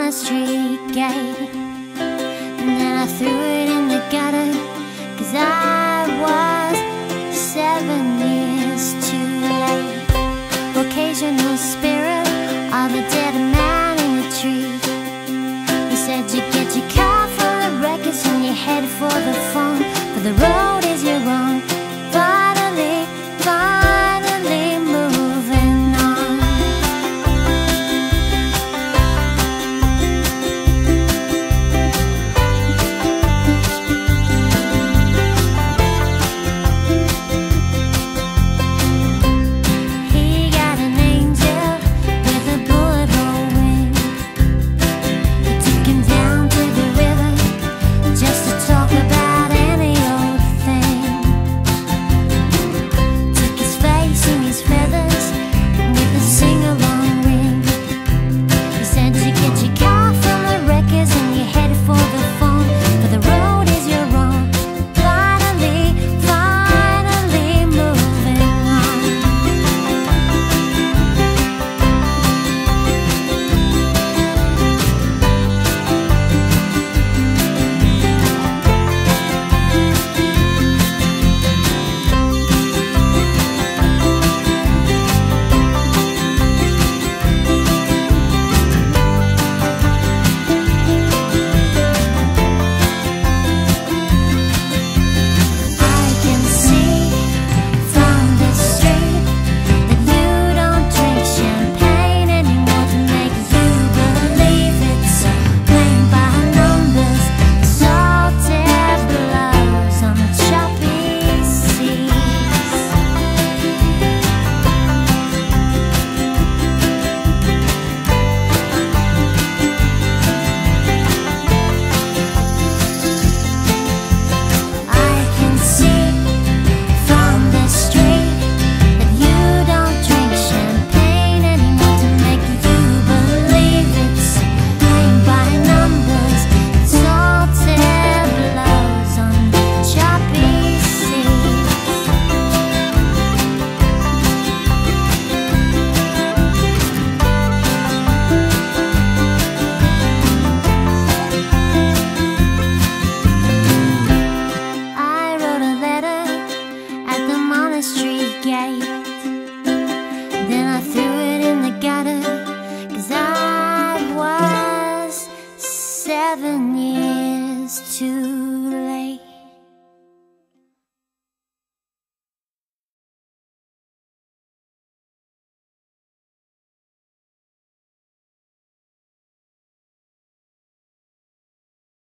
on a street gate. And then I threw it in the gutter Cause I was seven years too late. Occasional spirit of a dead man in a tree.